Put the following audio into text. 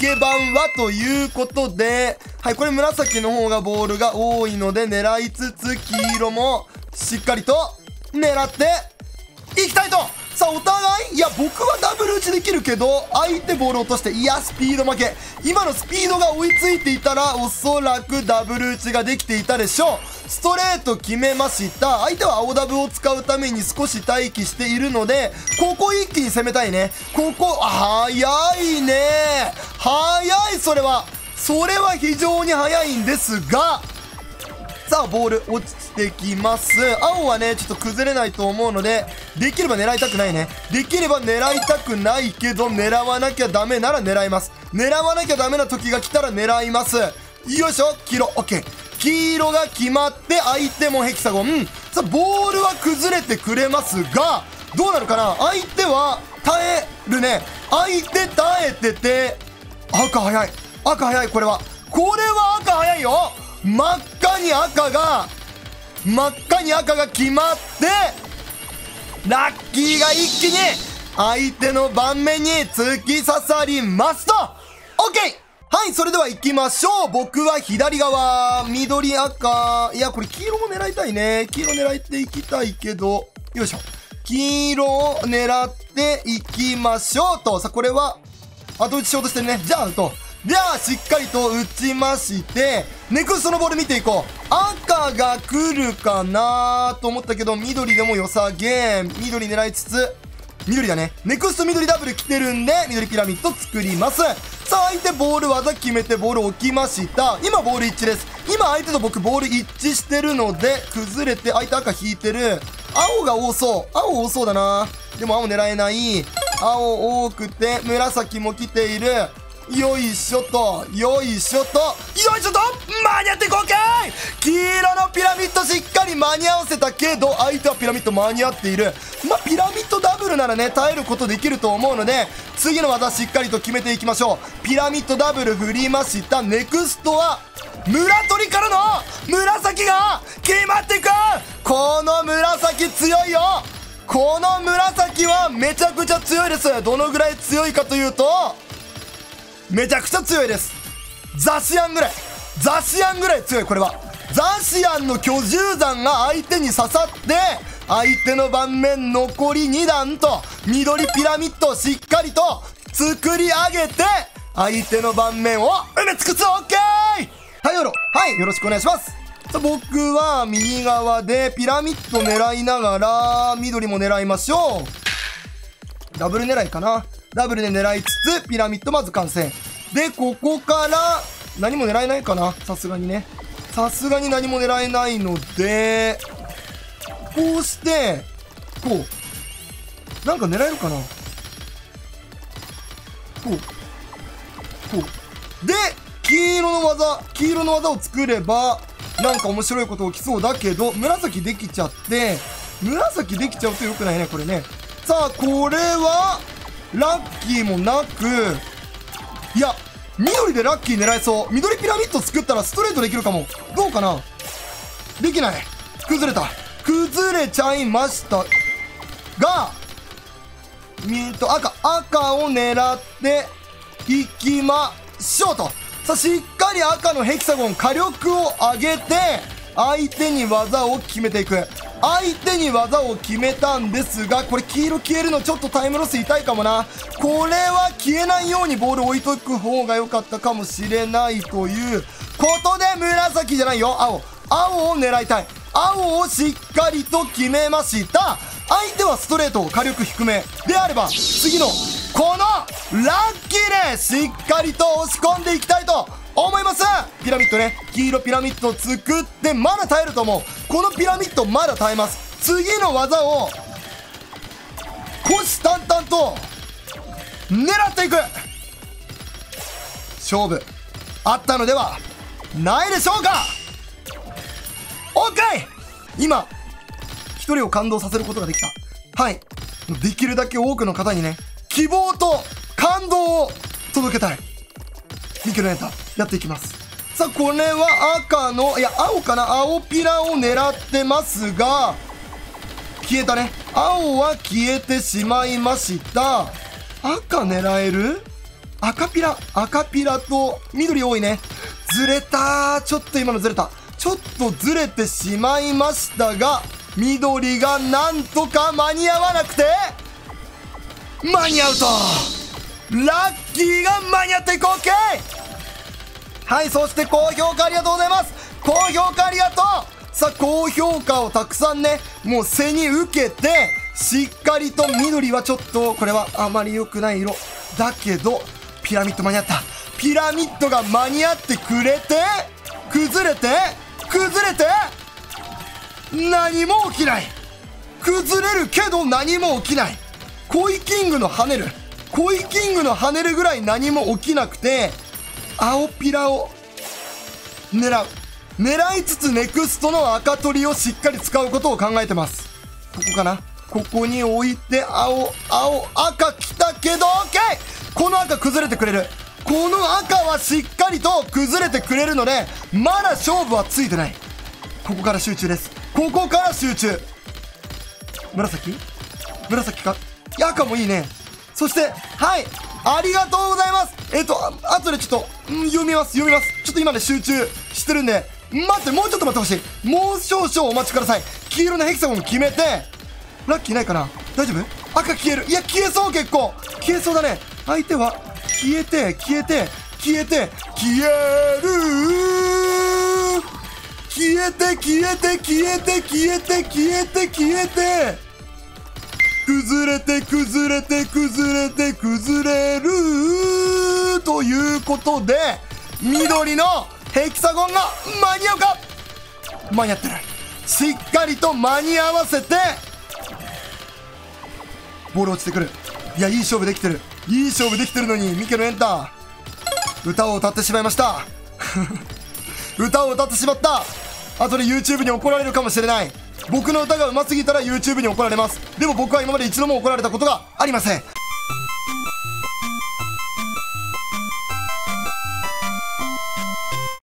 け版はということで、はい、これ紫の方がボールが多いので狙いつつ黄色もしっかりと狙っていきたいとさあお互いいや僕はダブル打ちできるけど相手ボール落としていやスピード負け。今のスピードが追いついていたらおそらくダブル打ちができていたでしょう。ストレート決めました。相手は青ダブを使うために少し待機しているのでここ一気に攻めたいね。ここ早いね。早いそれは。それは非常に早いんですがさあボール落ちてきます。青はねちょっと崩れないと思うのでできれば狙いたくないね。できれば狙いたくないけど狙わなきゃダメなら狙います。狙わなきゃダメな時が来たら狙います。よいしょ黄色 OK 黄色が決まって相手もヘキサゴン。さあボールは崩れてくれますがどうなるかな？相手は耐えるね。相手耐えてて赤早い。赤早いこれは。これは赤早いよ。真っ赤に赤が真っ赤に赤が決まってラッキーが一気に相手の盤面に突き刺さりますと。OK! はいそれでは行きましょう。僕は左側。緑赤。いやこれ黄色も狙いたいね。黄色狙っていきたいけど。よいしょ。黄色を狙っていきましょう。と。さこれは後打ちしようとしてるね。じゃあアウトではしっかりと打ちまして。ネクストのボール見ていこう。赤が来るかなと思ったけど緑でも良さげ緑狙いつつ緑だね。ネクスト緑ダブル来てるんで緑ピラミッド作ります。さあ相手ボール技決めてボール置きました。今ボール一致です。今相手と僕ボール一致してるので崩れて相手赤引いてる。青が多そう。青多そうだな。でも青狙えない。青多くて紫も来ている。よいしょと。よいしょと。よいしょと。ピラミッドしっかり間に合わせたけど相手はピラミッド間に合っている。まあピラミッドダブルならね耐えることできると思うので次の技しっかりと決めていきましょう。ピラミッドダブル振りました。ネクストは村鳥からの紫が決まっていく。この紫強いよ。この紫はめちゃくちゃ強いです。どのぐらい強いかというとめちゃくちゃ強いです。ザシアンぐらい。ザシアンぐらい強いこれは。ザシアンの居住山が相手に刺さって相手の盤面残り2段と緑ピラミッドをしっかりと作り上げて相手の盤面を埋め尽くす OK! はいよろはいよろしくお願いします。さあ僕は右側でピラミッド狙いながら緑も狙いましょう。ダブル狙いかな。ダブルで狙いつつピラミッドまず完成。でここから何も狙えないかなさすがにね。さすがに何も狙えないのでこうしてこうなんか狙えるかな？こうこう。で黄色の技黄色の技を作ればなんか面白いこと起きそうだけど紫できちゃって紫できちゃうとよくないねこれね。さあこれはラッキーもなくいや緑でラッキー狙えそう。緑ピラミッド作ったらストレートできるかも。どうかな？できない。崩れた。崩れちゃいました。がミュート赤赤を狙っていきましょうと。さあしっかり赤のヘキサゴン火力を上げて相手に技を決めていく。相手に技を決めたんですがこれ黄色消えるのちょっとタイムロス痛いかもな。これは消えないようにボール置いとく方が良かったかもしれないという。ことで紫じゃないよ青。青を狙いたい。青をしっかりと決めました。相手はストレート火力低め。であれば次のこのラッキーでしっかりと押し込んでいきたいと。思います。ピラミッドね。黄色ピラミッドを作ってまだ耐えると思う。このピラミッドまだ耐えます。次の技を虎視眈々と狙っていく。勝負。あったのではないでしょうか。OK 今一人を感動させることができた。はい。できるだけ多くの方にね希望と感動を届けたい。ミケルエンタやっていきます。さあこれは赤のいや青かな？青ピラを狙ってますが消えたね。青は消えてしまいました。赤狙える？赤ピラ？赤ピラと緑多いね。ずれたちょっと今のずれた。ちょっとずれてしまいましたが緑がなんとか間に合わなくて間に合うと。ラッキーが間に合っていく。OK はいそして高評価ありがとうございます。高評価ありがとう。さあ高評価をたくさんねもう背に受けてしっかりと緑はちょっとこれはあまり良くない色。だけどピラミッド間に合った。ピラミッドが間に合ってくれて崩れて崩れて何も起きない。崩れるけど何も起きない。コイキングの跳ねる。コイキングの跳ねるぐらい何も起きなくて青ピラを狙う。狙いつつネクストの赤鳥をしっかり使うことを考えてます。ここかな？ここに置いて青青赤来たけど OK この赤崩れてくれる。この赤はしっかりと崩れてくれるのでまだ勝負はついてない。ここから集中です。ここから集中。紫？紫か？赤もいいね。そしてはい！ありがとうございます。えっ、とあ後でちょっと、ん、読みます読みます。ちょっと今ね集中してるんで待ってもうちょっと待ってほしい。もう少々お待ちください。黄色のヘキサゴン決めてラッキーないかな？大丈夫？赤消える。いや消えそう結構。消えそうだね。相手は消えて消えて消えて消える。消えて消えて消えて消えて消えて消えて。崩れて崩れて崩れて崩れるということで緑のヘキサゴンが間に合うか？間に合ってるしっかりと間に合わせてボール落ちてくる。いやいい勝負できてる。いい勝負できてるのにミケのエンター。歌を歌ってしまいました。歌を歌ってしまった。後で YouTube に怒られるかもしれない。僕の歌が上手すぎたら YouTube に怒られます。でも僕は今まで一度も怒られたことがありません。